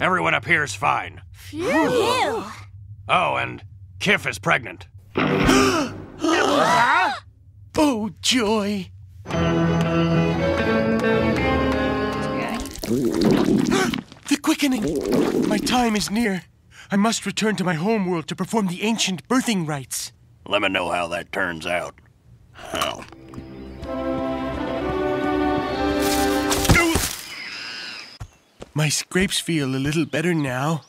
Everyone up here's fine. Phew. Oh, and Kif is pregnant. Oh, joy. the quickening. My time is near. I must return to my homeworld to perform the ancient birthing rites. Let me know how that turns out. How? My scrapes feel a little better now.